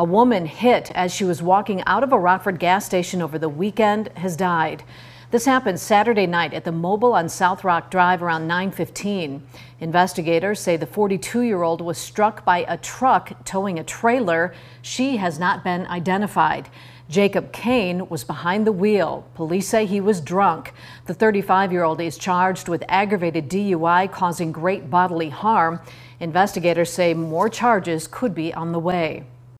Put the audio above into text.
A woman hit as she was walking out of a Rockford gas station over the weekend has died. This happened Saturday night at the Mobil on South Rock Drive around 915. Investigators say the 42-year-old was struck by a truck towing a trailer. She has not been identified. Jacob Kane was behind the wheel. Police say he was drunk. The 35-year-old is charged with aggravated DUI causing great bodily harm. Investigators say more charges could be on the way.